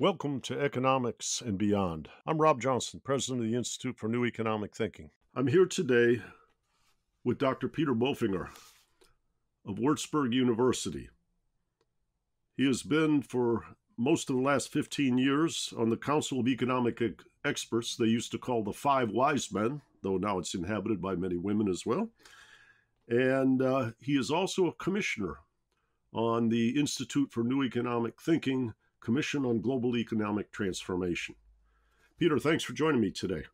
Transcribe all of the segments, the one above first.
Welcome to Economics and Beyond. I'm Rob Johnson, president of the Institute for New Economic Thinking. I'm here today with Dr. Peter Bofinger of Würzburg University. He has been for most of the last 15 years on the Council of Economic Experts, they used to call the Five Wise Men, though now it's inhabited by many women as well. And uh, he is also a commissioner on the Institute for New Economic Thinking Commission on Global Economic Transformation. Peter, thanks for joining me today.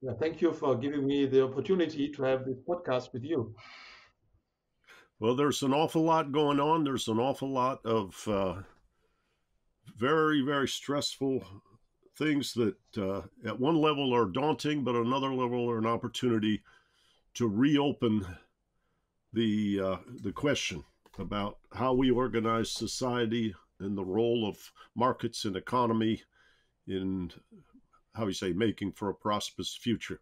Yeah, thank you for giving me the opportunity to have this podcast with you. Well, there's an awful lot going on. There's an awful lot of uh, very, very stressful things that uh, at one level are daunting, but another level are an opportunity to reopen the uh, the question about how we organize society and the role of markets and economy in how you say making for a prosperous future.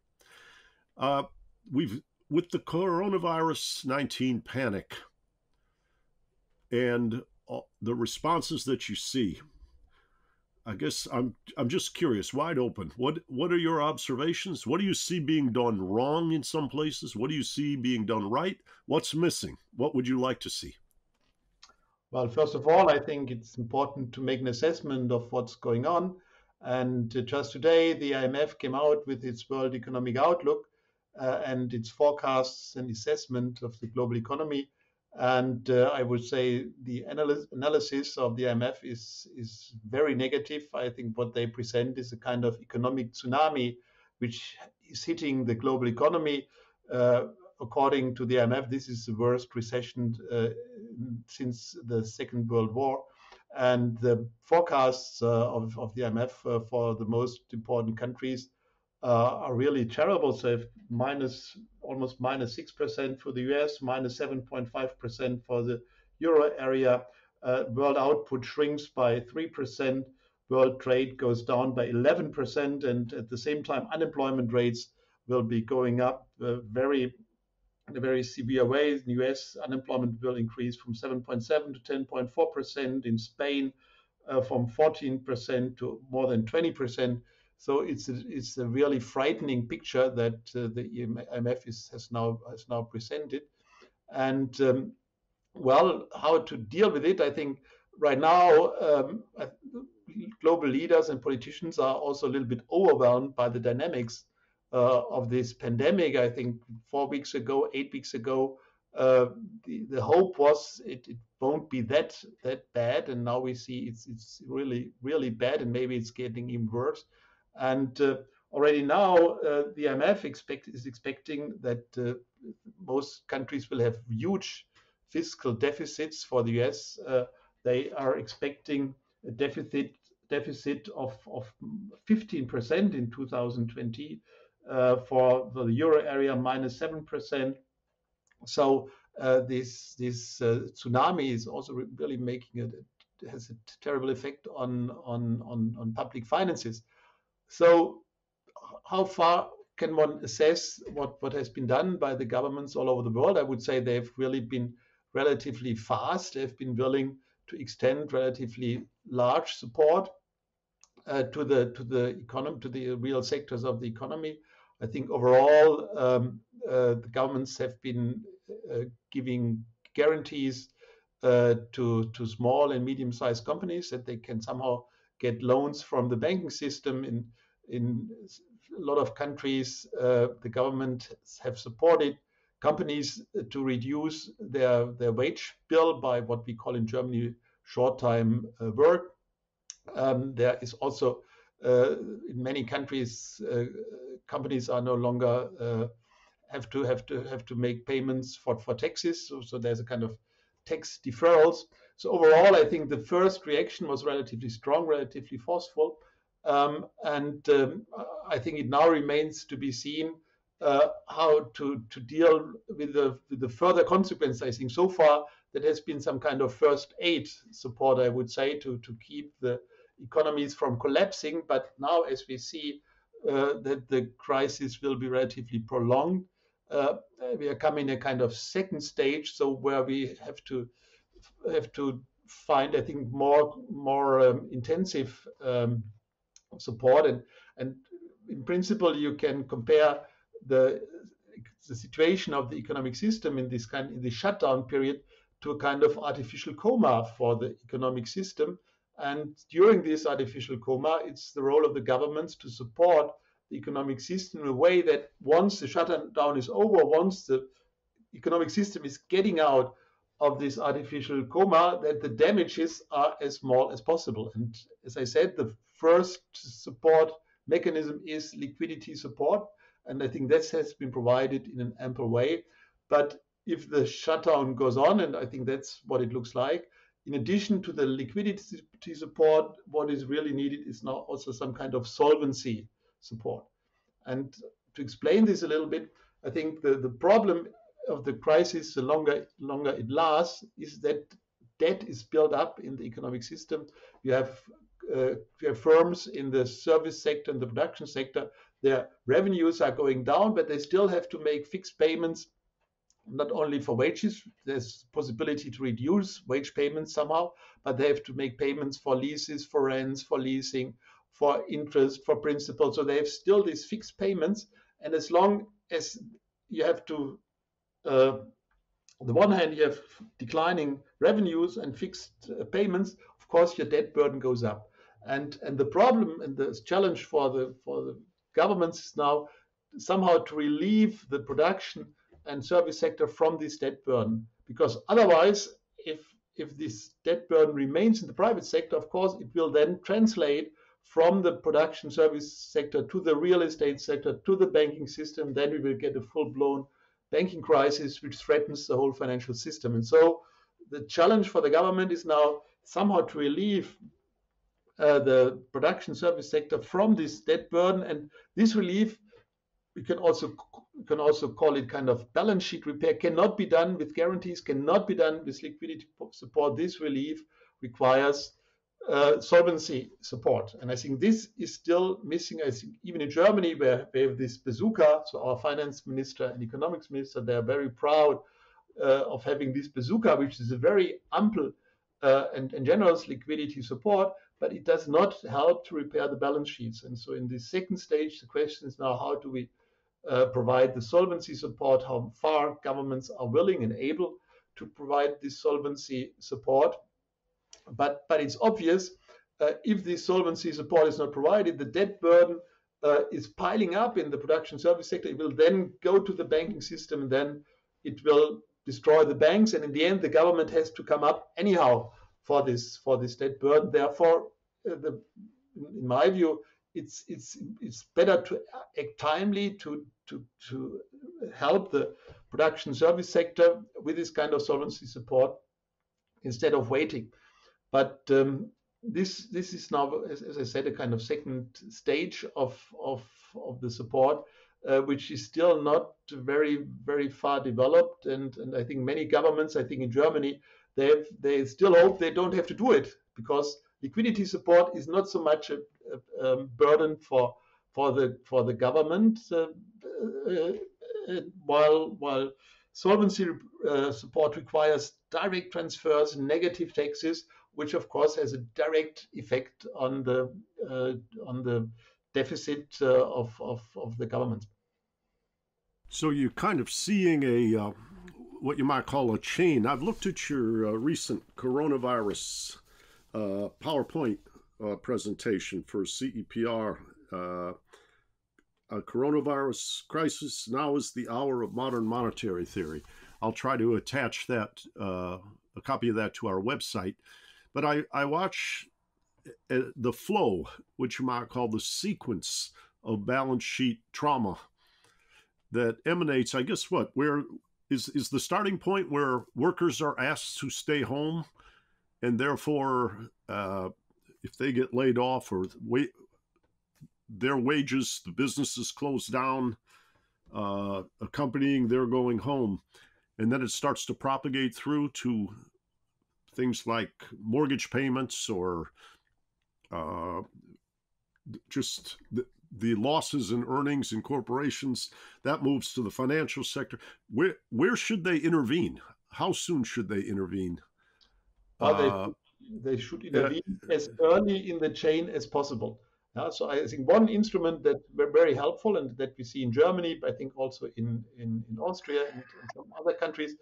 Uh, we've with the coronavirus 19 panic and the responses that you see I guess I'm I'm just curious, wide open. What what are your observations? What do you see being done wrong in some places? What do you see being done right? What's missing? What would you like to see? Well, first of all, I think it's important to make an assessment of what's going on. And just today, the IMF came out with its World Economic Outlook uh, and its forecasts and assessment of the global economy. And uh, I would say the analy- analysis of the IMF is, is very negative. I think what they present is a kind of economic tsunami which is hitting the global economy. Uh, according to the IMF, this is the worst recession uh, since the Second World War. And the forecasts uh, of, of the IMF uh, for the most important countries uh, are really terrible. So minus almost minus minus six percent for the US, minus minus seven point five percent for the euro area. World output shrinks by three percent. World trade goes down by eleven percent, and at the same time, unemployment rates will be going up uh, very in a very severe way. In the US, unemployment will increase from 7.7 to 10.4 percent. In Spain, uh, from 14 percent to more than 20 percent. So it's a, it's a really frightening picture that uh, the IMF is, has now has now presented, and um, well, how to deal with it? I think right now um, global leaders and politicians are also a little bit overwhelmed by the dynamics of this pandemic. I think four weeks ago, eight weeks ago, uh, the, the hope was it, it won't be that that bad, and now we see it's it's really really bad, and maybe it's getting even worse. And uh, already now, uh, the IMF expect, is expecting that uh, most countries will have huge fiscal deficits. For the US, uh, they are expecting a deficit deficit of, of 15% in 2020 uh, for the euro area minus 7%. So uh, this this uh, tsunami is also really making it, has a terrible effect on, on, on, on public finances. So how far can one assess what, what has been done by the governments all over the world? I would say they've really been relatively fast. They've been willing to extend relatively large support uh, to the to the economy to the real sectors of the economy. I think overall um, uh, the governments have been uh, giving guarantees uh, to to small and medium-sized companies that they can somehow get loans from the banking system. In in a lot of countries, uh, the government have supported companies to reduce their their wage bill by what we call in Germany short time uh, work. Um, there is also in many countries, uh, companies are no longer uh, have to have to have to make payments for for taxes. So, so there's a kind of tax deferrals. So overall, I think the first reaction was relatively strong, relatively forceful, um, and um, I think it now remains to be seen uh, how to, to deal with the, with the further consequences. I think so far there has been some kind of first aid support, I would say, to, to keep the economies from collapsing. But now, as we see uh, that the crisis will be relatively prolonged, uh, we are coming a kind of second stage, so where we have to have to find, I think, more more um, intensive um, support. And and in principle, you can compare the the situation of the economic system in this kind in the shutdown period to a kind of artificial coma for the economic system. And during this artificial coma, it's the role of the governments to support the economic system in a way that once the shutdown is over, once the economic system is getting out of this artificial coma, that the damages are as small as possible. And as I said, the first support mechanism is liquidity support. And I think that has been provided in an ample way. But if the shutdown goes on, and I think that's what it looks like, in addition to the liquidity support, what is really needed is now also some kind of solvency support. And to explain this a little bit, I think the, the problem of the crisis, the longer longer it lasts, is that debt is built up in the economic system. You have uh, you have firms in the service sector and the production sector. Their revenues are going down, but they still have to make fixed payments not only for wages, there's possibility to reduce wage payments somehow, but they have to make payments for leases, for rents, for leasing, for interest, for principal. So they have still these fixed payments. And as long as you have to, uh, on the one hand, you have declining revenues and fixed uh, payments, of course, your debt burden goes up. And, and the problem and the challenge for the, for the governments is now somehow to relieve the production and service sector from this debt burden. Because otherwise, if if this debt burden remains in the private sector, of course, it will then translate from the production service sector to the real estate sector to the banking system. Then we will get a full-blown banking crisis, which threatens the whole financial system. And so, the challenge for the government is now somehow to relieve uh, the production service sector from this debt burden, and this relief we can also you can also call it kind of balance sheet repair, cannot be done with guarantees, cannot be done with liquidity support. This relief requires uh, solvency support. And I think this is still missing. I think even in Germany, where we have this bazooka, so our finance minister and economics minister, they are very proud uh, of having this bazooka, which is a very ample uh, and, and generous liquidity support, but it does not help to repair the balance sheets. And so in this second stage, the question is now how do we uh, provide the solvency support, how far governments are willing and able to provide this solvency support. But, but it's obvious uh, if this solvency support is not provided, the debt burden uh, is piling up in the production service sector. It will then go to the banking system and then it will destroy the banks. And in the end, the government has to come up anyhow for this for this debt burden. Therefore, uh, the, in my view, it's it's it's better to act timely to to to help the production service sector with this kind of solvency support instead of waiting. But um, this this is now, as, as, I said, a kind of second stage of of of the support, uh, which is still not very very far developed. And and I think many governments, I think in Germany, they have, they still hope they don't have to do it because liquidity support is not so much a, a, a burden for for the for the government, uh, uh, uh, while while solvency uh, support requires direct transfers, negative taxes, which of course has a direct effect on the uh, on the deficit of, of of the government. So you're kind of seeing a what you might call a chain. I've looked at your recent coronavirus uh, PowerPoint uh, presentation for CEPR. Uh, a coronavirus crisis now is the hour of modern monetary theory. I'll try to attach that uh, a copy of that to our website. But I, I watch uh, the flow, which you might call the sequence of balance sheet trauma that emanates. I guess what where is is the starting point where workers are asked to stay home and therefore, uh, if they get laid off or their wages, the business is closed down, uh, accompanying their going home, and then it starts to propagate through to things like mortgage payments or uh, just the, the losses in earnings in corporations. That moves to the financial sector. Where where should they intervene? How soon should they intervene well, they, uh, they should intervene yeah. as early in the chain as possible. So I think one instrument that very helpful and that we see in Germany, but I think also in, in, in Austria and in some other countries,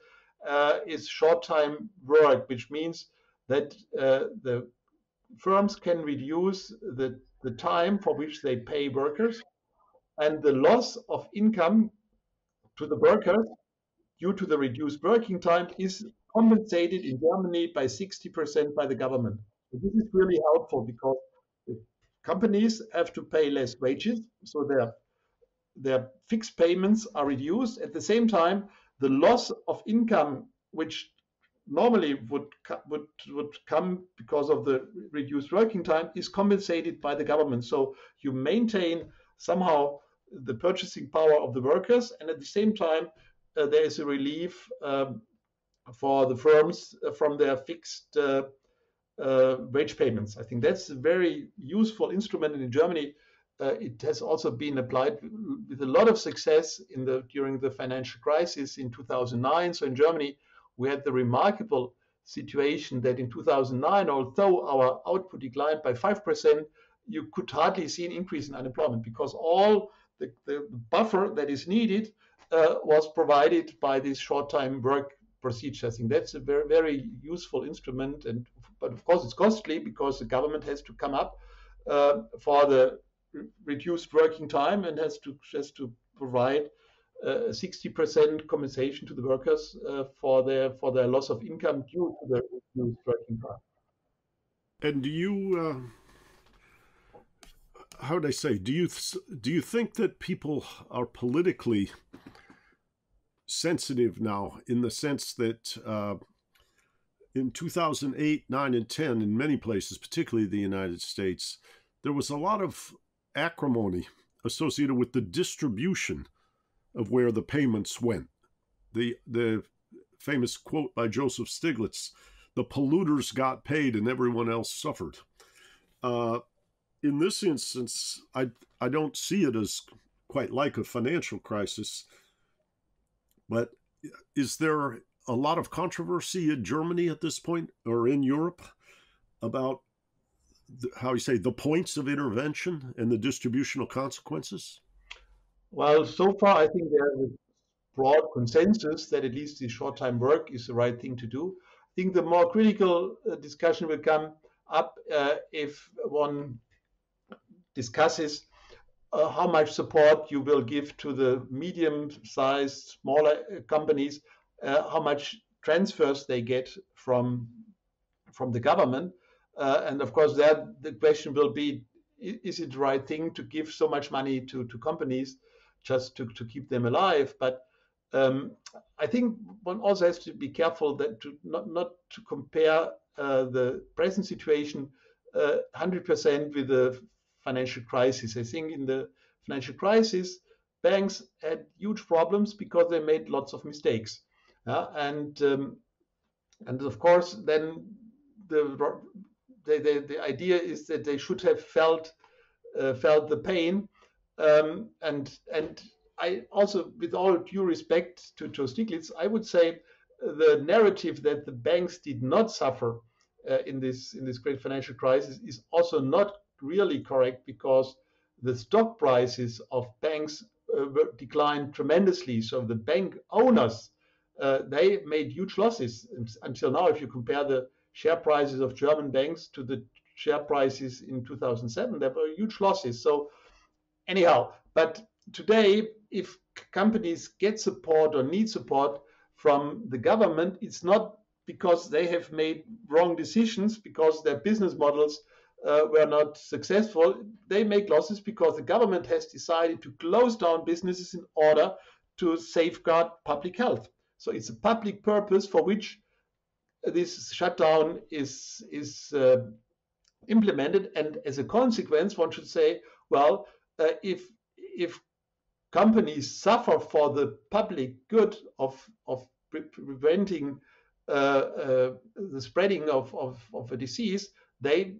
uh, is short-time work, which means that uh, the firms can reduce the, the time for which they pay workers and the loss of income to the workers due to the reduced working time is compensated in Germany by 60% by the government. This is really helpful because companies have to pay less wages, so their their fixed payments are reduced. At the same time, the loss of income, which normally would would would come because of the reduced working time, is compensated by the government. So you maintain somehow the purchasing power of the workers, and at the same time, uh, there is a relief um, for the firms uh, from their fixed uh, uh, wage payments. I think that's a very useful instrument. In Germany, it has also been applied with a lot of success in the during the financial crisis in 2009. So in Germany, we had the remarkable situation that in 2009, although our output declined by 5%, you could hardly see an increase in unemployment because all the, the buffer that is needed uh, was provided by this short-time work procedure. I think that's a very, very useful instrument. And but of course, it's costly because the government has to come up uh, for the reduced working time and has to has to provide uh, 60% compensation to the workers uh, for their for their loss of income due to the reduced working time. And do you? Uh, how would I say? Do you do you think that people are politically sensitive now in the sense that uh, in 2008, 9, and 10, in many places, particularly the United States, there was a lot of acrimony associated with the distribution of where the payments went. The, the famous quote by Joseph Stiglitz the polluters got paid and everyone else suffered. Uh, in this instance, I, I don't see it as quite like a financial crisis but is there a lot of controversy in Germany at this point or in Europe about the, how you say the points of intervention and the distributional consequences? Well, so far I think there's a broad consensus that at least the short-time work is the right thing to do. I think the more critical uh, discussion will come up uh, if one discusses uh, how much support you will give to the medium-sized, smaller uh, companies, uh, how much transfers they get from from the government, uh, and of course, that the question will be: Is it the right thing to give so much money to to companies just to to keep them alive? But um, I think one also has to be careful that to not not to compare uh, the present situation 100% uh, with the financial crisis. I think in the financial crisis, banks had huge problems because they made lots of mistakes. And um, and of course, then the, the, the, the, idea is that they should have felt uh, felt the pain. Um, and and I also, with all due respect to Joe Stiglitz, I would say the narrative that the banks did not suffer uh, in this in this great financial crisis is also not really correct because the stock prices of banks uh, declined tremendously. So the bank owners, uh, they made huge losses until now. If you compare the share prices of German banks to the share prices in 2007, there were huge losses. So anyhow, but today, if companies get support or need support from the government, it's not because they have made wrong decisions, because their business models uh, were not successful, they make losses because the government has decided to close down businesses in order to safeguard public health. So it's a public purpose for which this shutdown is is uh, implemented, and as a consequence, one should say, well, uh, if if companies suffer for the public good of of pre preventing uh, uh, the spreading of, of, of a disease, they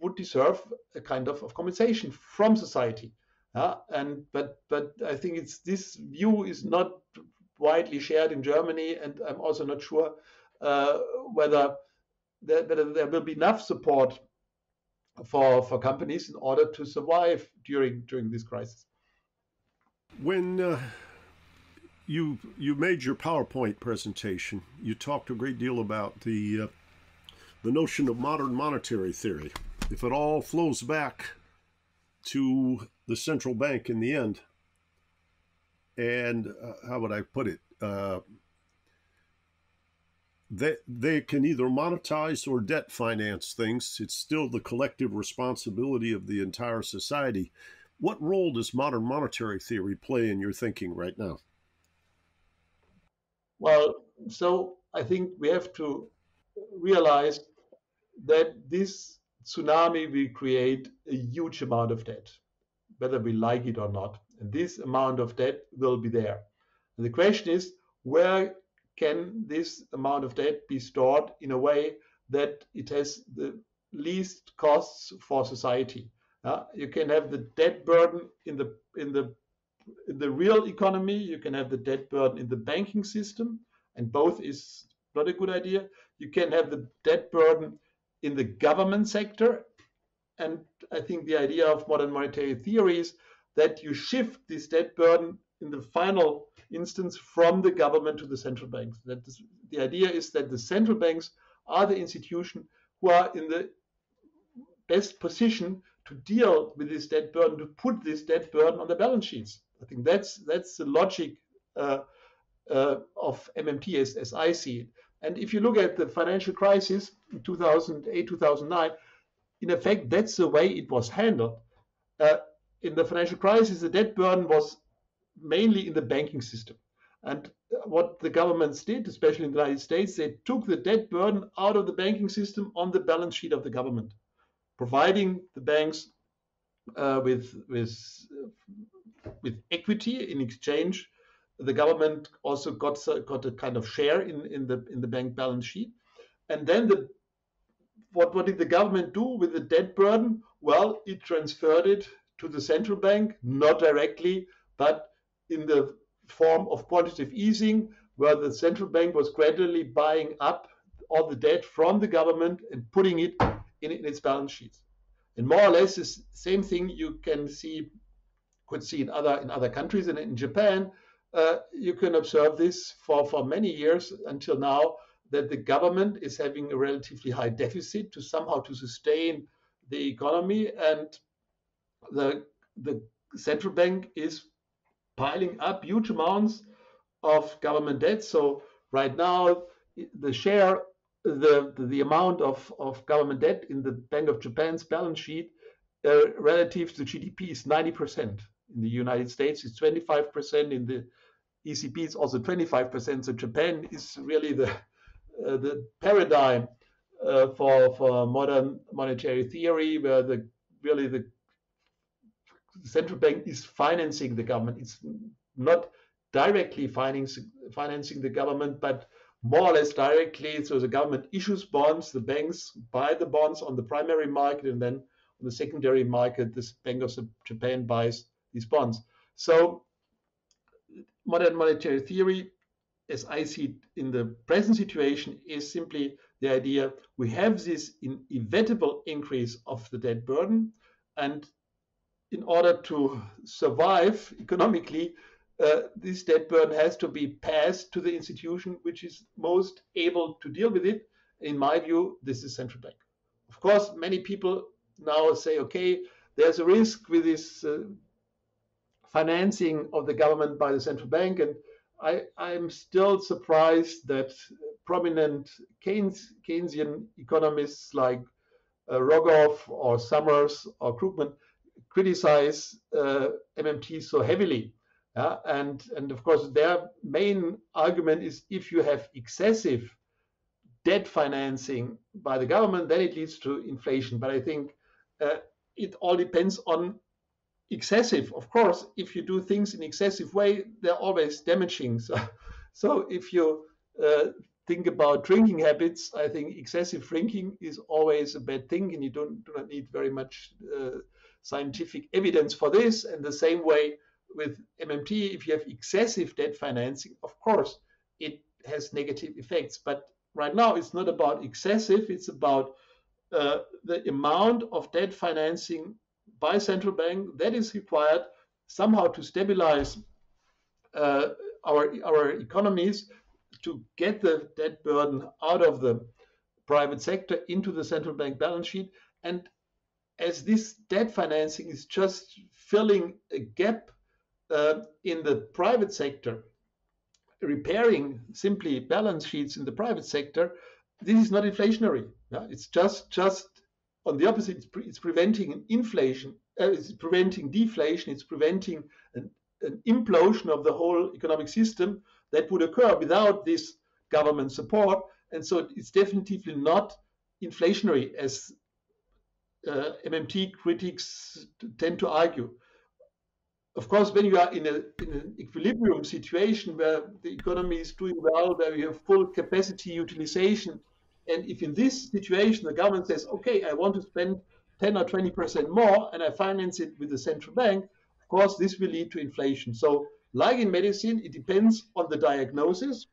would deserve a kind of, of compensation from society. And but but I think it's this view is not widely shared in Germany, and I'm also not sure uh, whether that, that there will be enough support for for companies in order to survive during during this crisis. When uh, you you made your PowerPoint presentation, you talked a great deal about the uh, the notion of modern monetary theory. If it all flows back to the central bank in the end, and uh, how would I put it? Uh, they, they can either monetize or debt finance things. It's still the collective responsibility of the entire society. What role does modern monetary theory play in your thinking right now? Well, so I think we have to realize that this tsunami will create a huge amount of debt, whether we like it or not. And this amount of debt will be there. And the question is, where can this amount of debt be stored in a way that it has the least costs for society? Uh, you can have the debt burden in the in the in the real economy. You can have the debt burden in the banking system, and both is not a good idea. You can have the debt burden in the government sector, and I think the idea of modern monetary theory is that you shift this debt burden in the final instance from the government to the central banks. That the idea is that the central banks are the institution who are in the best position to deal with this debt burden, to put this debt burden on the balance sheets. I think that's that's the logic uh, uh, of MMT as, as I see it. And if you look at the financial crisis in 2008, 2009, in effect, that's the way it was handled. Uh, in the financial crisis, the debt burden was mainly in the banking system. And what the governments did, especially in the United States, they took the debt burden out of the banking system on the balance sheet of the government, providing the banks uh, with with with equity in exchange. The government also got got a kind of share in, in the in the bank balance sheet, and then the what what did the government do with the debt burden? Well, it transferred it to the central bank, not directly, but in the form of quantitative easing, where the central bank was gradually buying up all the debt from the government and putting it in, in its balance sheets. And more or less the same thing you can see, could see in other in other countries. And in Japan, uh, you can observe this for, for many years until now that the government is having a relatively high deficit to somehow to sustain the economy and the the central bank is piling up huge amounts of government debt. So right now, the share, the the amount of, of government debt in the Bank of Japan's balance sheet uh, relative to GDP is 90%. In the United States, it's 25%. In the ECB, it's also 25%. So Japan is really the uh, the paradigm uh, for for modern monetary theory, where the really the central bank is financing the government. It's not directly financing financing the government, but more or less directly. So the government issues bonds, the banks buy the bonds on the primary market, and then on the secondary market, this Bank of Japan buys bonds. So modern monetary theory, as I see it in the present situation, is simply the idea we have this inevitable increase of the debt burden, and in order to survive economically, uh, this debt burden has to be passed to the institution which is most able to deal with it. In my view, this is central bank. Of course, many people now say, okay, there's a risk with this uh, financing of the government by the central bank, and I, am still surprised that prominent Keynes, Keynesian economists like uh, Rogoff or Summers or Krugman criticize uh, MMT so heavily. and, and of course, their main argument is if you have excessive debt financing by the government, then it leads to inflation. But I think uh, it all depends on excessive. Of course, if you do things in excessive way, they're always damaging. So, so if you uh, think about drinking habits, I think excessive drinking is always a bad thing, and you don't do not need very much uh, scientific evidence for this. And the same way with MMT, if you have excessive debt financing, of course, it has negative effects. But right now it's not about excessive, it's about uh, the amount of debt financing by central bank that is required somehow to stabilize uh, our, our economies to get the debt burden out of the private sector into the central bank balance sheet. And as this debt financing is just filling a gap uh, in the private sector, repairing simply balance sheets in the private sector, this is not inflationary. Yeah? It's just just on the opposite. It's, pre it's preventing inflation. Uh, it's preventing deflation. It's preventing an, an implosion of the whole economic system that would occur without this government support. And so it's definitely not inflationary, as uh, MMT critics tend to argue. Of course, when you are in, a, in an equilibrium situation where the economy is doing well, where you have full capacity utilization, and if in this situation the government says, okay, I want to spend 10 or 20% more and I finance it with the central bank, of course, this will lead to inflation. So, like in medicine, it depends on the diagnosis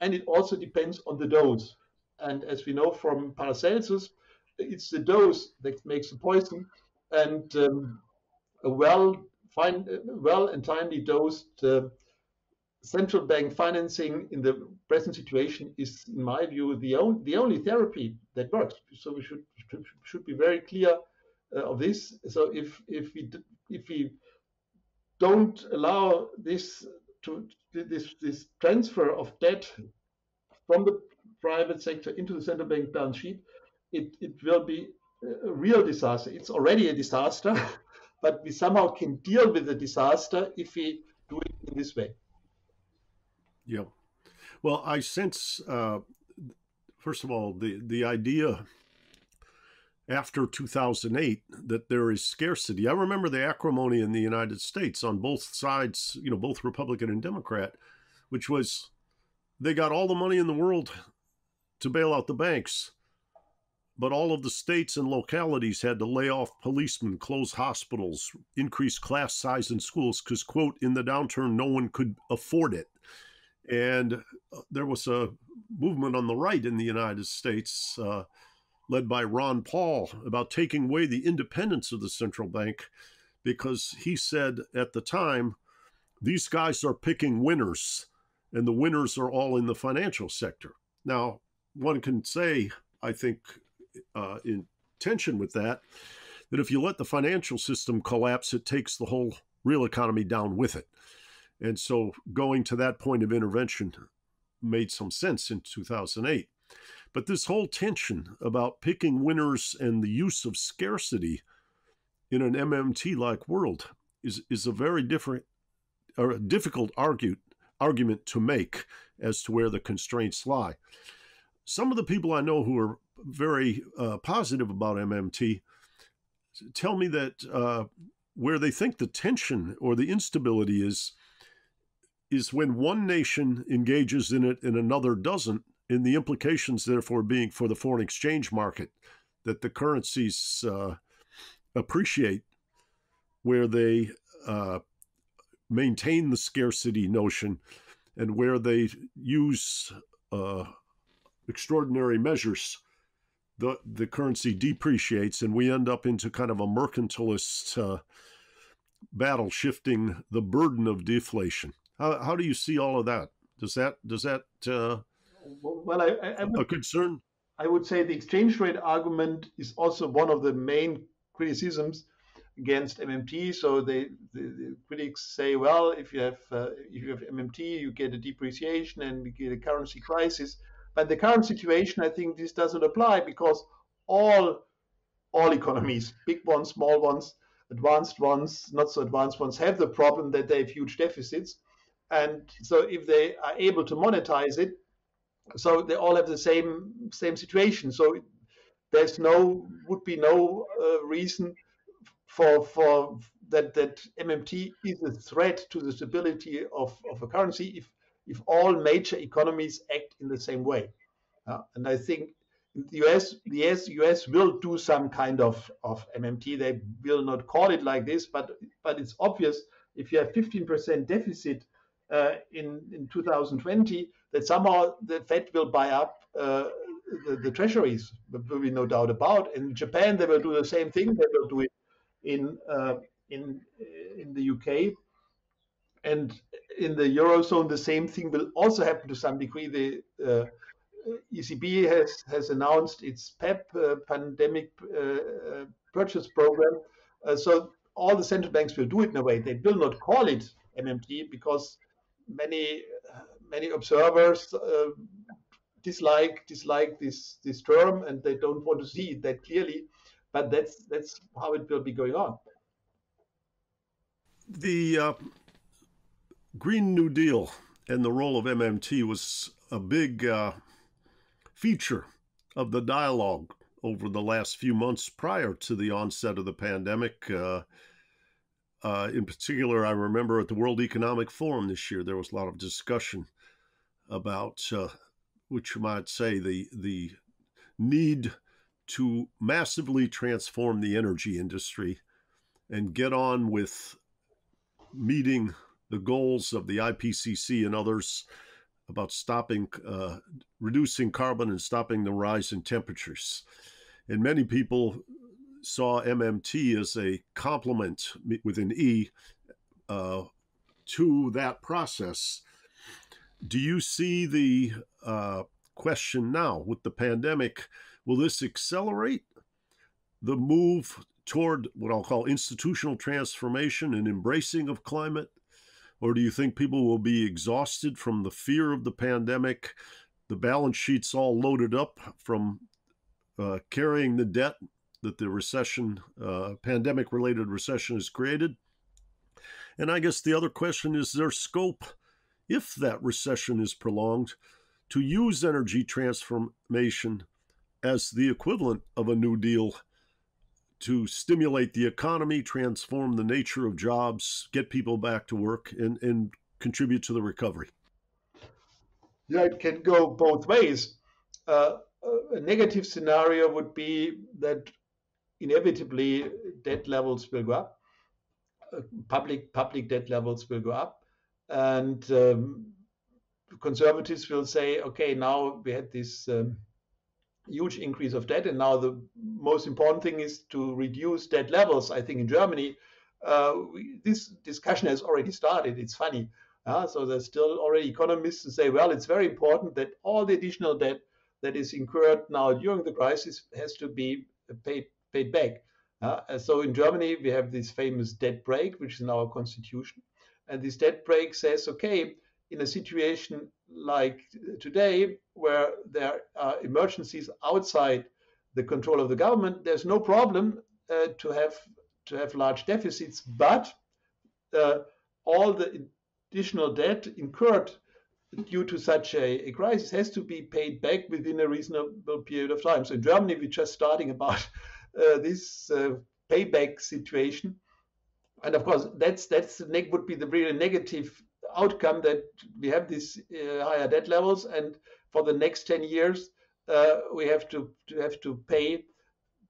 and it also depends on the dose. And as we know from Paracelsus, it's the dose that makes the poison. And um, a well, fine, well and timely dosed uh, central bank financing in the present situation is, in my view, the, on, the only therapy that works. So we should should be very clear uh, of this. So if if we if we don't allow this to this this transfer of debt from the private sector into the central bank balance sheet, it, it will be a real disaster. It's already a disaster, but we somehow can deal with the disaster if we do it in this way. Yeah. Well, I sense, uh, first of all, the, the idea after 2008 that there is scarcity. I remember the acrimony in the United States on both sides, you know, both Republican and Democrat, which was they got all the money in the world to bail out the banks, but all of the states and localities had to lay off policemen, close hospitals, increase class size in schools because, quote, in the downturn, no one could afford it. And uh, there was a movement on the right in the United States, uh, led by Ron Paul, about taking away the independence of the central bank because he said at the time, these guys are picking winners, and the winners are all in the financial sector. Now, one can say, I think, uh, in tension with that, that if you let the financial system collapse, it takes the whole real economy down with it. And so going to that point of intervention made some sense in 2008. But this whole tension about picking winners and the use of scarcity in an MMT like world is, is a very different or a difficult argue, argument to make as to where the constraints lie. Some of the people I know who are very uh, positive about MMT tell me that uh, where they think the tension or the instability is is when one nation engages in it and another doesn't, and the implications, therefore, being for the foreign exchange market that the currencies uh, appreciate where they uh, maintain the scarcity notion and where they use uh, extraordinary measures, the, the currency depreciates and we end up into kind of a mercantilist uh, battle shifting the burden of deflation. How, how do you see all of that? Does that does that uh, well, I, I, I would, a concern? I would say the exchange rate argument is also one of the main criticisms against MMT. So they, the, the critics say, well, if you have uh, if you have MMT, you get a depreciation and you get a currency crisis. But the current situation, I think this doesn't apply because all all economies, big ones, small ones, advanced ones, not so advanced ones, have the problem that they have huge deficits. And so if they are able to monetize it, so they all have the same same situation. So there's no would be no uh, reason for for that that MMT is a threat to the stability of, of a currency if if all major economies act in the same way. Uh, and I think the US the US, US will do some kind of, of MMT. They will not call it like this, but but it's obvious if you have 15% deficit in in 2020 that somehow the Fed will buy up uh, the, the, treasuries. There will be no doubt about. In Japan, they will do the same thing. They will do it in uh, in in the UK, and in the eurozone, the same thing will also happen to some degree. The uh, ECB has has announced its PEPP uh, pandemic uh, purchase program. so all the central banks will do it in a way. They will not call it MMT because many many observers uh, dislike dislike this this term and they don't want to see it that clearly. But that's that's how it will be going on. The uh, Green New Deal and the role of MMT was a big uh, feature of the dialogue over the last few months prior to the onset of the pandemic. Uh, uh, in particular, I remember at the World Economic Forum this year, there was a lot of discussion about, uh, which you might say, the the need to massively transform the energy industry and get on with meeting the goals of the IPCC and others about stopping, uh, reducing carbon and stopping the rise in temperatures. And many people saw MMT as a complement with an E uh, to that process. Do you see the uh, question now with the pandemic? Will this accelerate the move toward what I'll call institutional transformation and embracing of climate? Or do you think people will be exhausted from the fear of the pandemic, the balance sheets all loaded up from uh, carrying the debt that the recession, uh, pandemic related recession has created. And I guess the other question is there scope, if that recession is prolonged, to use energy transformation as the equivalent of a New Deal to stimulate the economy, transform the nature of jobs, get people back to work, and, and contribute to the recovery? Yeah, it can go both ways. Uh, a negative scenario would be that inevitably debt levels will go up. Uh, public public debt levels will go up, and um, conservatives will say, okay, now we had this um, huge increase of debt, and now the most important thing is to reduce debt levels. I think in Germany, uh, we, this discussion has already started. It's funny. Uh, so there's still already economists who say, well, it's very important that all the additional debt that is incurred now during the crisis has to be paid paid back. Uh, so in Germany, we have this famous debt brake, which is in our constitution. And this debt brake says, okay, in a situation like today, where there are emergencies outside the control of the government, there's no problem uh, to have to have large deficits, but uh, all the additional debt incurred due to such a, a, crisis has to be paid back within a reasonable period of time. So in Germany, we're just starting about this uh, payback situation. And of course, that's that's would be the really negative outcome that we have these uh, higher debt levels, and for the next 10 years, we have to, to have to pay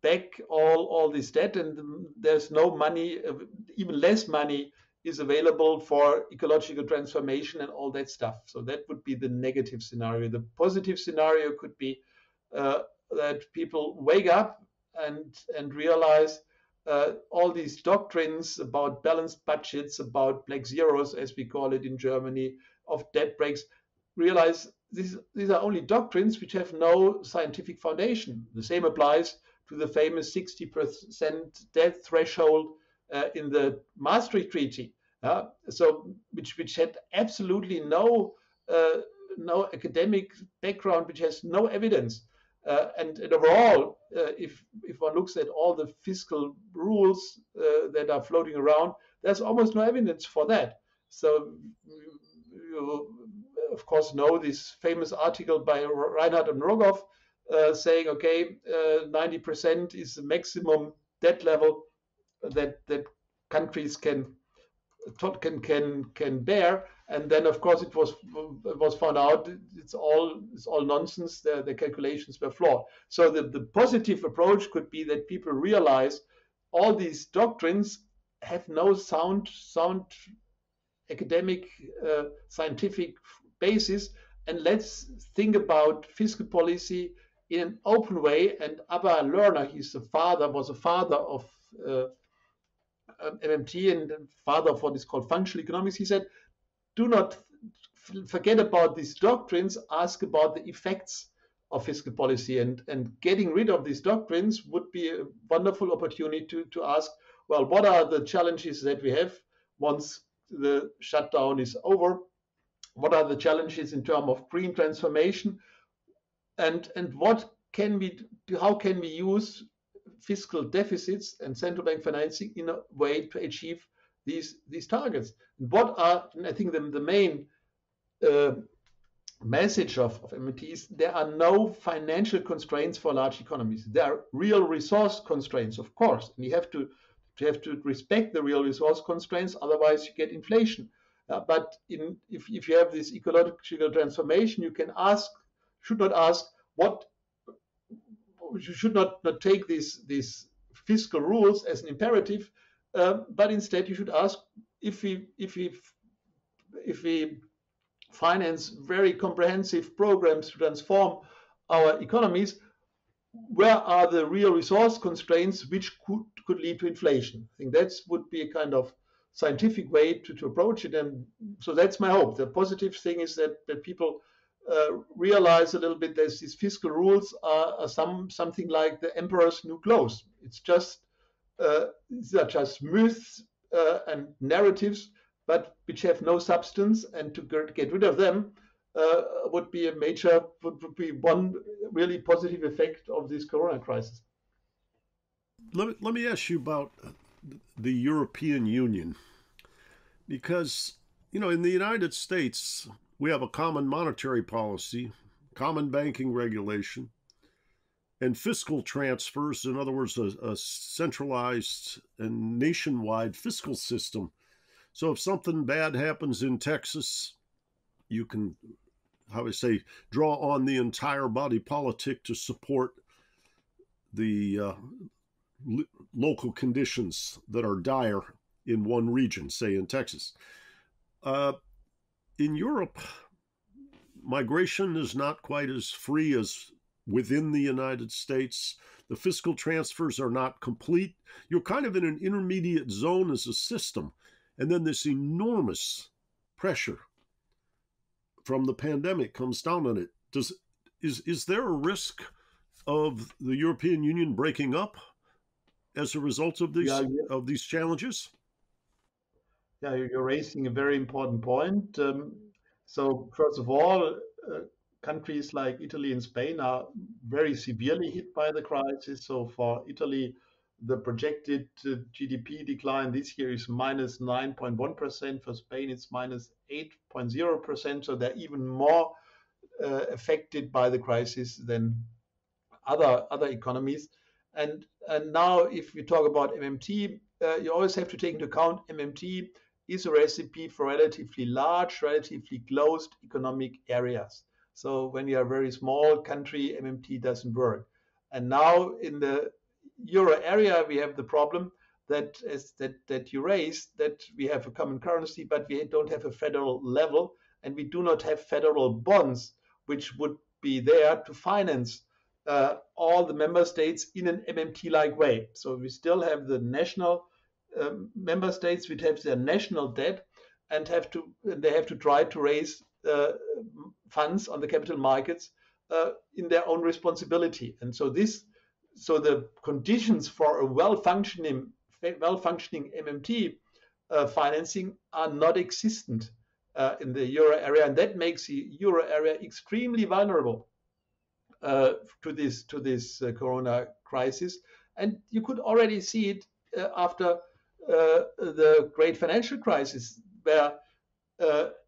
back all all this debt, and there's no money, even less money is available for ecological transformation and all that stuff. So that would be the negative scenario. The positive scenario could be uh, that people wake up and and realize uh, all these doctrines about balanced budgets, about black zeros, as we call it in Germany, of debt brakes, realize these, these are only doctrines which have no scientific foundation. The same applies to the famous 60% debt threshold uh, in the Maastricht Treaty. Uh, so, which, which had absolutely no, uh, no academic background, which has no evidence. Uh, and, and, overall, uh, if, if one looks at all the fiscal rules uh, that are floating around, there's almost no evidence for that. So you, of course, know this famous article by Reinhart and Rogoff uh, saying, okay, 90% uh, is the maximum debt level that, that countries can can can can bear and then of course it was it was found out it's all it's all nonsense the, the calculations were flawed so the, the positive approach could be that people realize all these doctrines have no sound sound academic, uh, scientific basis, and let's think about fiscal policy in an open way. And Abba Lerner, he's the father, was a father of uh, MMT and father of what is called functional economics. He said, do not forget about these doctrines, ask about the effects of fiscal policy. And, and getting rid of these doctrines would be a wonderful opportunity to, to ask, well, what are the challenges that we have once the shutdown is over? What are the challenges in terms of green transformation? And, and what can we how can we use fiscal deficits and central bank financing in a way to achieve these, these targets? What are, I think, the, the main uh, message of, of MMTs, there are no financial constraints for large economies. There are real resource constraints, of course, and you have to, to have to respect the real resource constraints, otherwise you get inflation. Uh, but in, if, if you have this ecological transformation, you can ask, should not ask, what you should not, not take these, these fiscal rules as an imperative, uh, but instead you should ask if we if we if we finance very comprehensive programs to transform our economies, where are the real resource constraints which could, could lead to inflation? I think that would be a kind of scientific way to, to approach it. And so that's my hope. The positive thing is that, that people uh, realize a little bit that these fiscal rules are, are, some something like the emperor's new clothes. It's just these are just myths uh, and narratives but which have no substance, and to get rid of them uh, would be a major, would, would be one really positive effect of this corona crisis. Let let me ask you about the European Union, because, you know, in the United States, we have a common monetary policy, common banking regulation, and fiscal transfers, in other words, a, a centralized and nationwide fiscal system so if something bad happens in Texas, you can, how I say, draw on the entire body politic to support the uh, local conditions that are dire in one region, say in Texas. Uh, in Europe, migration is not quite as free as within the United States. The fiscal transfers are not complete. You're kind of in an intermediate zone as a system. And then this enormous pressure from the pandemic comes down on it. Does is is there a risk of the European Union breaking up as a result of these yeah, yeah. of these challenges? Yeah, you're raising a very important point. Um, so first of all, uh, countries like Italy and Spain are very severely hit by the crisis. So for Italy, the projected uh, GDP decline this year is minus 9.1. For Spain, it's minus 8.0%. So they're even more uh, affected by the crisis than other other economies. And and now, if we talk about MMT, uh, you always have to take into account MMT is a recipe for relatively large, relatively closed economic areas. So when you are a very small country, MMT doesn't work. And now in the euro area, we have the problem that is that that you raised that we have a common currency, but we don't have a federal level, and we do not have federal bonds, which would be there to finance uh, all the member states in an MMT-like way. So we still have the national um, member states which have their national debt and have to they have to try to raise uh, funds on the capital markets uh, in their own responsibility. And so this so the conditions for a well-functioning well-functioning MMT uh, financing are not existent uh, in the euro area, and that makes the euro area extremely vulnerable uh, to this to this uh, Corona crisis. And you could already see it uh, after the great financial crisis, where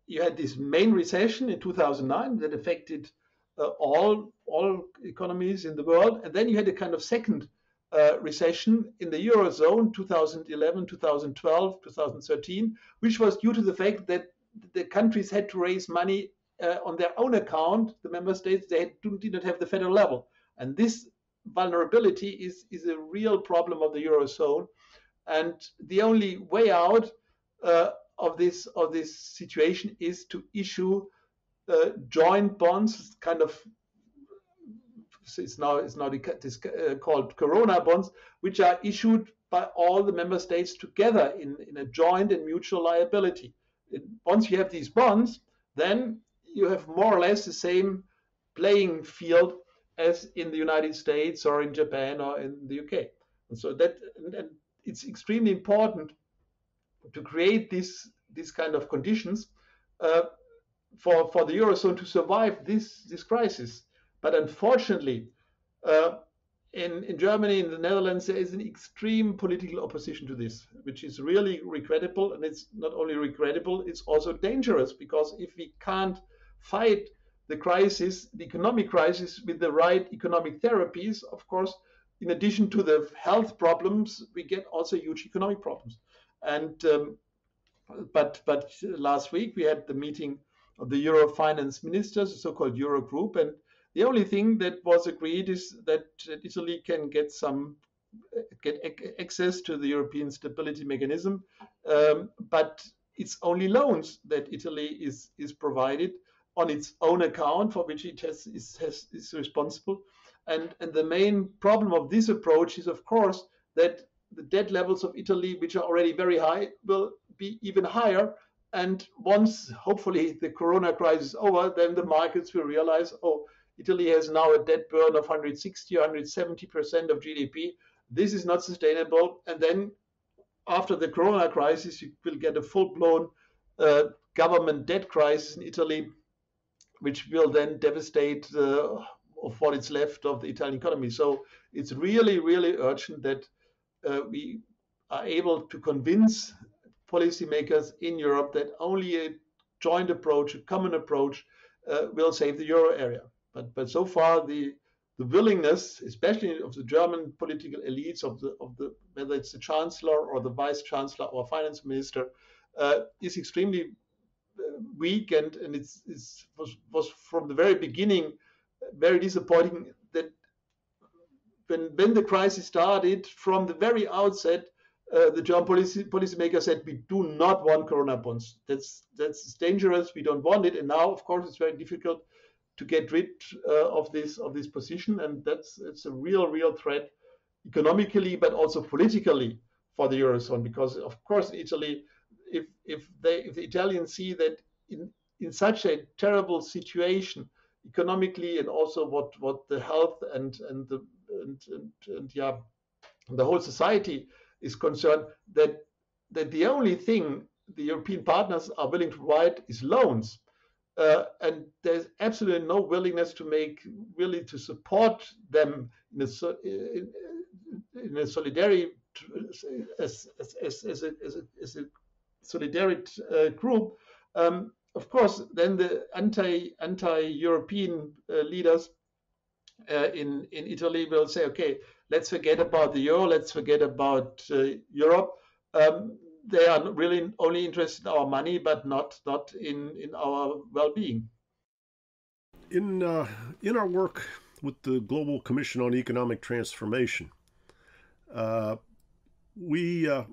you had this main recession in 2009 that affected uh, all all economies in the world, and then you had a kind of second uh, recession in the eurozone 2011 2012 2013 which was due to the fact that the countries had to raise money uh, on their own account. The member states they did not have the federal level. And this vulnerability is is a real problem of the eurozone. And the only way out uh, of this of this situation is to issue uh, joint bonds, kind of it's now it's now uh, called Corona bonds, which are issued by all the member states together in, in a joint and mutual liability. It, once you have these bonds, then you have more or less the same playing field as in the United States or in Japan or in the UK. And so that and, and it's extremely important to create this this kind of conditions uh, for for the eurozone to survive this this crisis. But unfortunately, uh, in in Germany, in the Netherlands, there is an extreme political opposition to this, which is really regrettable. And it's not only regrettable; it's also dangerous because if we can't fight the crisis, the economic crisis, with the right economic therapies, of course, in addition to the health problems, we get also huge economic problems. And um, but but last week we had the meeting of the Euro finance ministers, the so-called Euro group, and the only thing that was agreed is that Italy can get some get access to the European Stability Mechanism, um, but it's only loans that Italy is is provided on its own account for which it has, is, has, is responsible. And, and the main problem of this approach is, of course, that the debt levels of Italy, which are already very high, will be even higher. And once, hopefully, the corona crisis is over, then the markets will realize, oh, Italy has now a debt burden of 160 or 170% of GDP. This is not sustainable. And then after the corona crisis, you will get a full blown uh, government debt crisis in Italy, which will then devastate uh, of what is left of the Italian economy. So it's really, really urgent that we are able to convince policymakers in Europe that only a joint approach, a common approach, uh, will save the euro area. But but so far the the willingness, especially of the German political elites, of the of the whether it's the chancellor or the vice chancellor or finance minister, uh, is extremely uh, weak, and and it's, it's was was from the very beginning very disappointing that when, when the crisis started, from the very outset, uh, the German policy policymaker said we do not want corona bonds. That's that's dangerous. We don't want it. And now, of course, it's very difficult to get rid uh, of this of this position, and that's it's a real real threat economically, but also politically for the eurozone. Because of course, Italy, if if they if the Italians see that in in such a terrible situation, economically and also what what the health and and the and, and, and yeah the whole society is concerned that that the only thing the European partners are willing to provide is loans. Uh, and there's absolutely no willingness to make really to support them in a, in, in a solidarity as, as, as, a, as, a, as a solidarity uh, group um, of course, then the anti anti European uh, leaders uh, in in Italy will say, okay, let's forget about the euro, let's forget about uh, Europe. Um, they are really only interested in our money, but not not in in our well-being. In uh, in our work with the Global Commission on Economic Transformation, uh, we uh,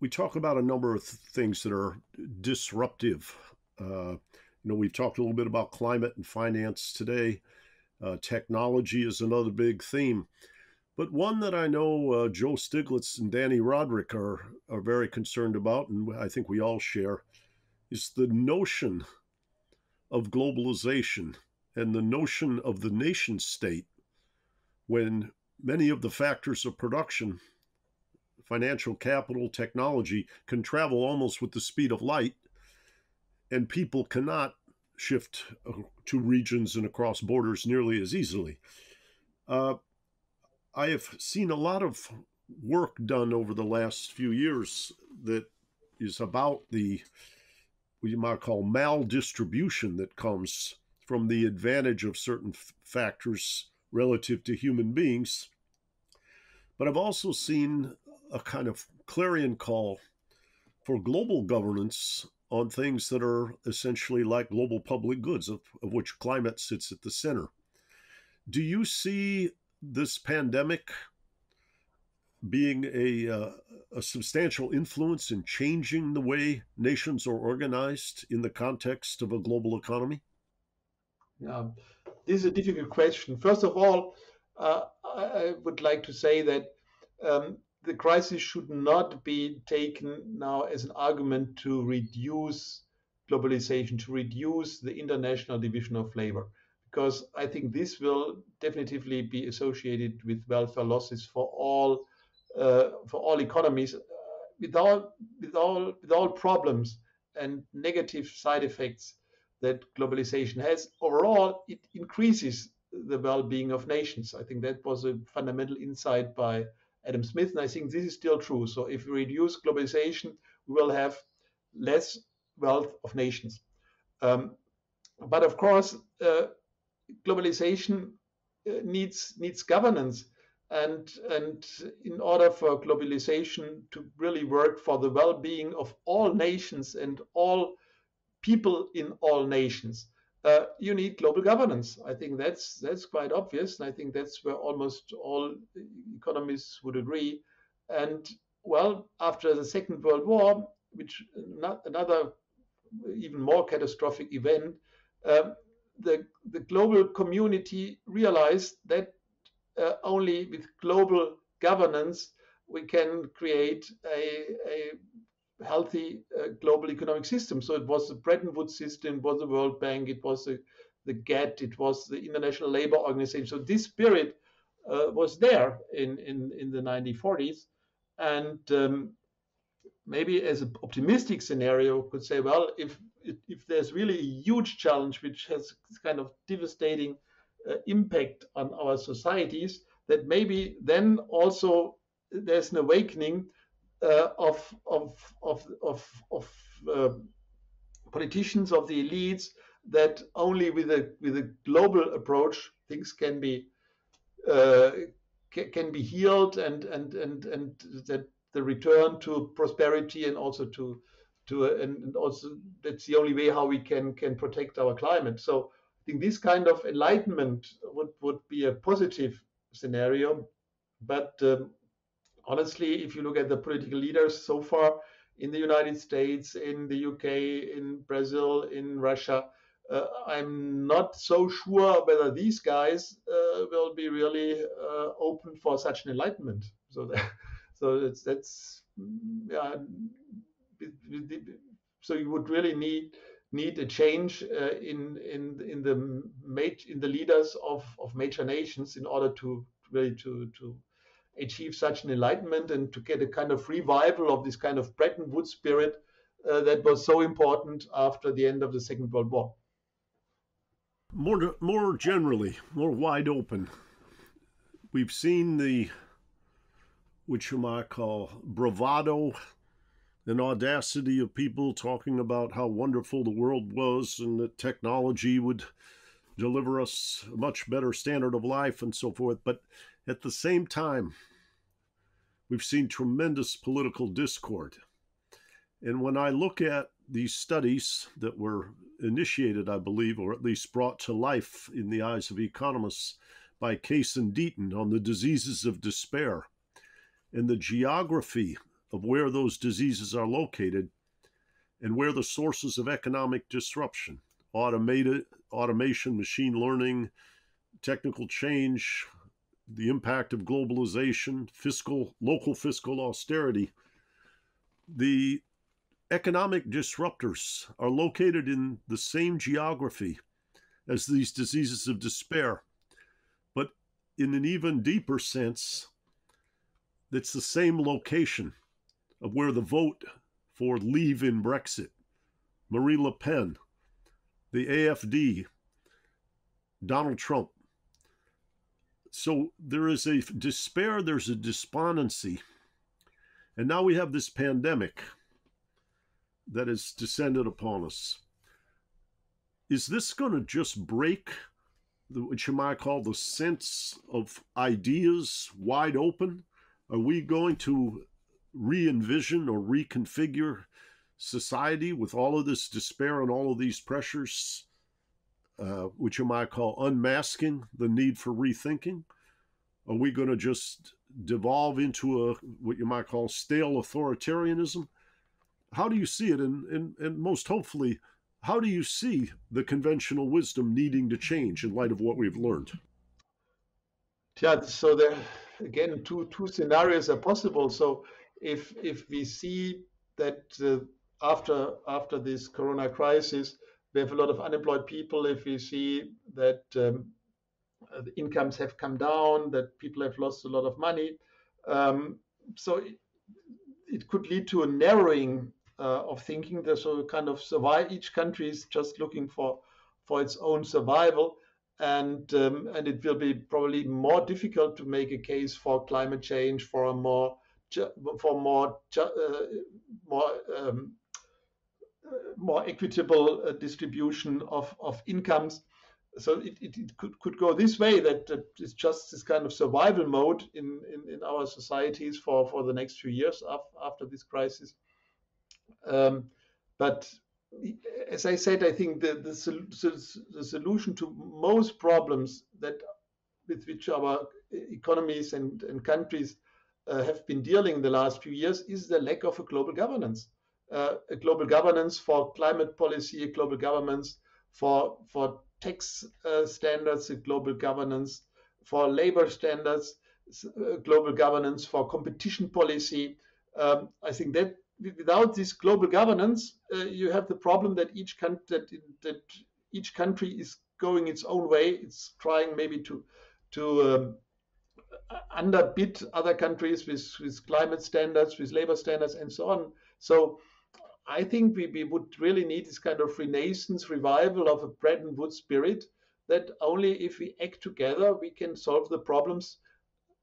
we talk about a number of things that are disruptive uh, you know, we've talked a little bit about climate and finance today. Uh, technology is another big theme. But one that I know uh, Joe Stiglitz and Dani Rodrik are, are very concerned about, and I think we all share, is the notion of globalization and the notion of the nation state when many of the factors of production, financial capital, technology, can travel almost with the speed of light and people cannot shift uh, to regions and across borders nearly as easily. Uh, I have seen a lot of work done over the last few years that is about the what you might call maldistribution that comes from the advantage of certain factors relative to human beings. But I've also seen a kind of clarion call for global governance on things that are essentially like global public goods, of, of which climate sits at the center. Do you see this pandemic being a, uh, a substantial influence in changing the way nations are organized in the context of a global economy? Yeah, this is a difficult question. First of all, uh, I would like to say that um, the crisis should not be taken now as an argument to reduce globalization, to reduce the international division of labor, because I think this will definitively be associated with welfare losses for all uh, for all economies, uh, with all with all with all problems and negative side effects that globalization has. Overall, it increases the well-being of nations. I think that was a fundamental insight by Adam Smith, and I think this is still true. So if we reduce globalization, we will have less wealth of nations. Um, but of course, uh, globalization uh, needs needs governance, and and in order for globalization to really work for the well-being of all nations and all people in all nations, uh, you need global governance. I think that's that's quite obvious, and I think that's where almost all economists would agree. And well, after the Second World War, which not another even more catastrophic event, um, the the global community realized that uh, only with global governance we can create a, a healthy uh, global economic system. So it was the Bretton Woods system, it was the World Bank, it was the, the GATT, it was the International Labour Organization. So this spirit uh, was there in, in, in the 1940s. And um, maybe as an optimistic scenario, could say, well, if if there's really a huge challenge which has kind of devastating uh, impact on our societies, that maybe then also there's an awakening uh, of of of of, of uh, politicians of the elites that only with a with a global approach things can be uh, can be healed and and and and that the return to prosperity and also to to and, and also that's the only way how we can can protect our climate. So i think this kind of enlightenment would would be a positive scenario but um, honestly, if you look at the political leaders so far in the United States, in the UK, in Brazil, in Russia, uh, I'm not so sure whether these guys uh, will be really uh, open for such an enlightenment. So, that, so that's, that's yeah. So you would really need need a change uh, in in in the in the leaders of of major nations in order to really to to achieve such an enlightenment and to get a kind of revival of this kind of Bretton Woods spirit uh, that was so important after the end of the Second World War. More, more generally, more wide open, we've seen the, which you might call bravado and audacity of people talking about how wonderful the world was and that technology would deliver us a much better standard of life and so forth. But at the same time, we've seen tremendous political discord. And when I look at these studies that were initiated, I believe, or at least brought to life in the eyes of economists by Case and Deaton on the diseases of despair and the geography of where those diseases are located and where the sources of economic disruption, automated automation, machine learning, technical change, the impact of globalization, fiscal, local fiscal austerity, the economic disruptors are located in the same geography as these diseases of despair, but in an even deeper sense, it's the same location of where the vote for leave in Brexit, Marie Le Pen, the AFD, Donald Trump, so there is a despair, there's a despondency. And now we have this pandemic that has descended upon us. Is this going to just break the, what you might call the sense of ideas wide open? Are we going to re envision or reconfigure society with all of this despair and all of these pressures uh, which you might call unmasking the need for rethinking? Are we going to just devolve into a what you might call stale authoritarianism? How do you see it? And, and, and most hopefully, how do you see the conventional wisdom needing to change in light of what we've learned? Yeah, so there again, two two scenarios are possible. So if if we see that uh, after after this Corona crisis, we have a lot of unemployed people. If we see that um, the incomes have come down, that people have lost a lot of money, um, so it, it, could lead to a narrowing uh, of thinking. There's a kind of survive. Each country is just looking for for its own survival, and um, and it will be probably more difficult to make a case for climate change, for a more for more uh, more um, more equitable uh, distribution of, of incomes. So it, it, it, could, could go this way that, it's just this kind of survival mode in, in, in our societies for, for the next few years after this crisis. Um, but as I said, I think the, the, the solution to most problems that with which our economies and, and countries uh, have been dealing the last few years is the lack of a global governance. Uh, a global governance for climate policy, a global governance for, for tax uh, standards, a global governance for labor standards, uh, global governance for competition policy. Um, I think that without this global governance, uh, you have the problem that each country that, that each country is going its own way. It's trying maybe to to um, underbid other countries with, with climate standards, with labor standards, and so on. So I think we, we would really need this kind of renaissance revival of a Bretton Woods spirit that only if we act together we can solve the problems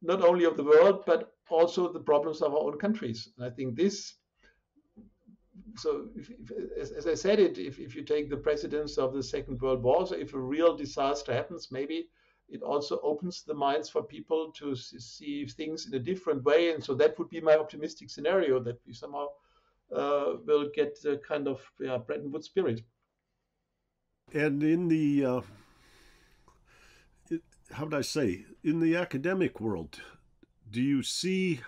not only of the world but also the problems of our own countries. And I think this so if, if, as, as, I said it, if, if you take the precedence of the Second World War, so if a real disaster happens, maybe it also opens the minds for people to see things in a different way. And so that would be my optimistic scenario that we somehow will get a kind of yeah, Bretton Woods spirit. And in the, uh, how would I say, in the academic world, do you see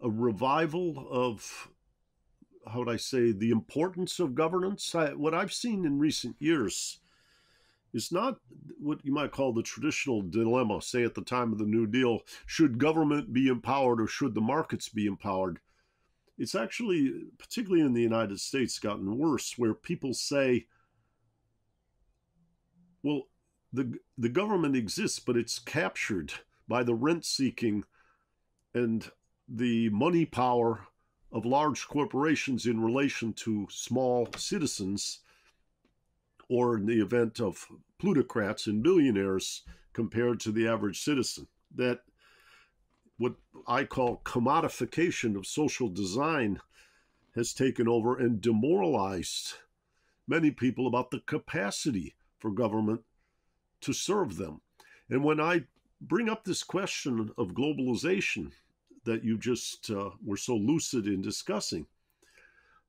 a revival of how would I say, the importance of governance. I, what I've seen in recent years is not what you might call the traditional dilemma, say at the time of the New Deal should government be empowered or should the markets be empowered? It's actually, particularly in the United States, gotten worse, where people say, well, the, the government exists, but it's captured by the rent seeking and the money power of large corporations in relation to small citizens, or in the event of plutocrats and billionaires compared to the average citizen. That what I call commodification of social design has taken over and demoralized many people about the capacity for government to serve them. And when I bring up this question of globalization, that you just uh, were so lucid in discussing.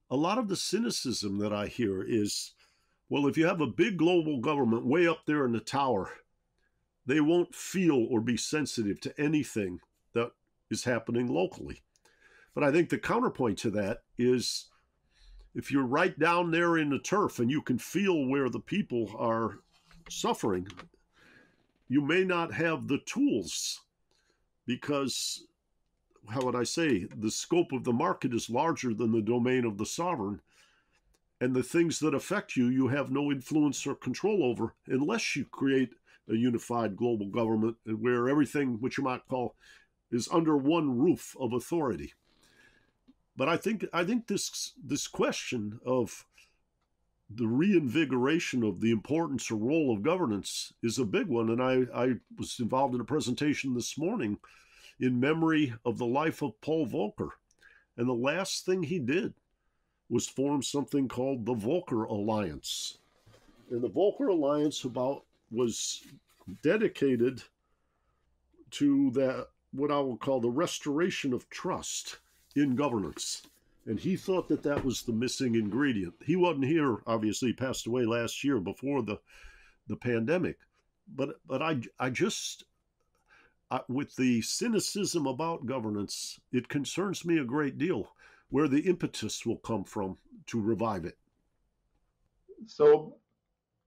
A lot of the cynicism that I hear is well, if you have a big global government way up there in the tower, they won't feel or be sensitive to anything is happening locally. But I think the counterpoint to that is if you're right down there in the turf and you can feel where the people are suffering, you may not have the tools because how would I say, the scope of the market is larger than the domain of the sovereign. And the things that affect you, you have no influence or control over unless you create a unified global government where everything, which you might call, is under one roof of authority. But I think I think this this question of the reinvigoration of the importance or role of governance is a big one. And I, I was involved in a presentation this morning in memory of the life of Paul Volcker. And the last thing he did was form something called the Volcker Alliance. And the Volcker Alliance about was dedicated to that what I will call the restoration of trust in governance. And he thought that that was the missing ingredient. He wasn't here, obviously, he passed away last year before the the pandemic. But but I I just uh, with the cynicism about governance, it concerns me a great deal where the impetus will come from to revive it. So,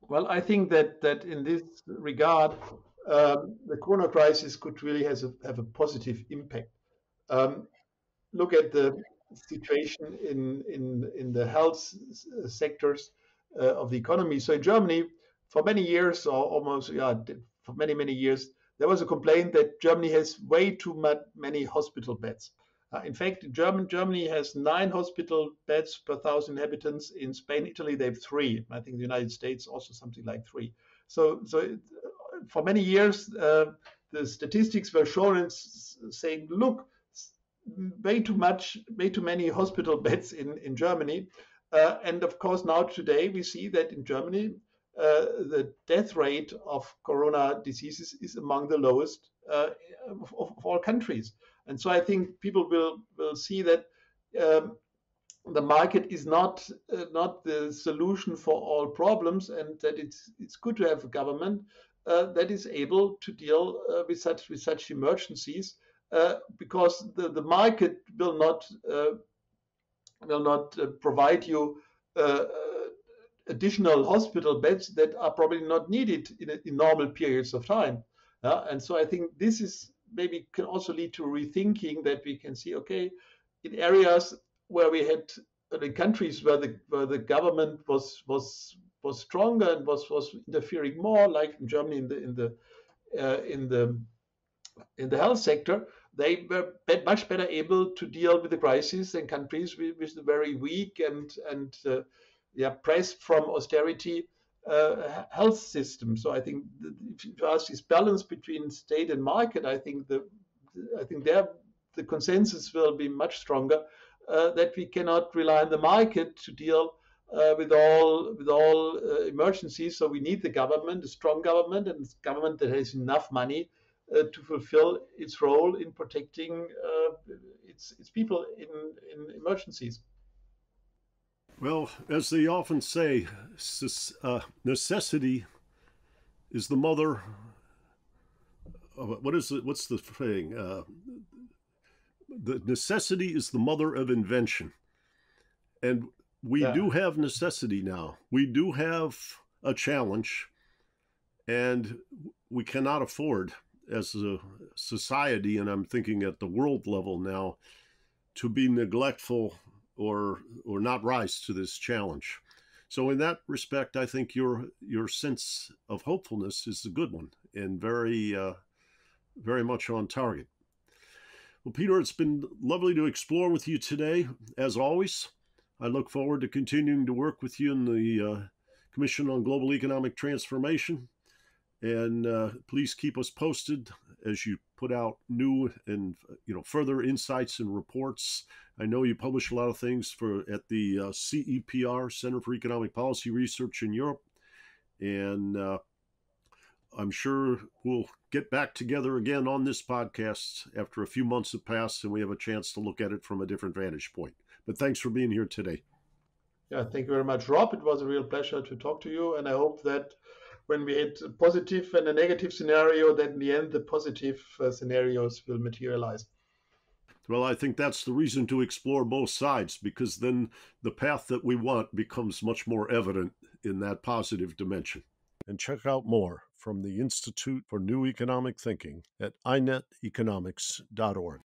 well, I think that that in this regard, um, the Corona crisis could really has a, have a positive impact. Um, look at the situation in in in the health sectors uh, of the economy. So in Germany, for many years, or almost yeah, for many many years, there was a complaint that Germany has way too many hospital beds. Uh, in fact, German, Germany has nine hospital beds per thousand inhabitants. In Spain, Italy, they have three. I think the United States also something like three. So, so for many years, uh, the statistics were showing, saying, look, way too much, way too many hospital beds in, in Germany. Uh, and of course, now today we see that in Germany, uh, the death rate of corona diseases is among the lowest uh, of, of, all countries. And so I think people will, will see that um, the market is not uh, not the solution for all problems, and that it's it's good to have a government that is able to deal uh, with such with such emergencies, uh, because the, the market will not will not provide you additional hospital beds that are probably not needed in, in normal periods of time. Uh, and so I think this is maybe can also lead to rethinking that we can see, okay, in areas where we had in countries where the where the government was was was stronger and was was interfering more, like in Germany in the in the uh, in the in the health sector, they were much better able to deal with the crisis than countries with, very weak and and uh, yeah, pressed from austerity uh, health system. So I think if you ask this balance between state and market, I think the I think there the consensus will be much stronger uh, that we cannot rely on the market to deal uh, with all with all uh, emergencies. So we need the government, a strong government, and a government that has enough money uh, to fulfill its role in protecting uh, its its people in in emergencies. Well, as they often say, uh, necessity is the mother. Of, what is it? What's the saying? Uh, the necessity is the mother of invention, and we yeah. do have necessity now. We do have a challenge, and we cannot afford, as a society, and I'm thinking at the world level now, to be neglectful or or not rise to this challenge. So in that respect, I think your your sense of hopefulness is a good one and very uh, very much on target. Well, Peter, it's been lovely to explore with you today. As always, I look forward to continuing to work with you in the uh, Commission on Global Economic Transformation. And uh, please keep us posted as you put out new and you know further insights and reports. I know you publish a lot of things for at the uh, CEPR Center for Economic Policy Research in Europe, and uh, I'm sure we'll get back together again on this podcast after a few months have passed and we have a chance to look at it from a different vantage point. But thanks for being here today. Yeah, thank you very much, Rob. It was a real pleasure to talk to you, and I hope that when we had a positive and a negative scenario, that in the end the positive uh, scenarios will materialize. Well, I think that's the reason to explore both sides because then the path that we want becomes much more evident in that positive dimension. And check out more from the Institute for New Economic Thinking at ineteconomics.org.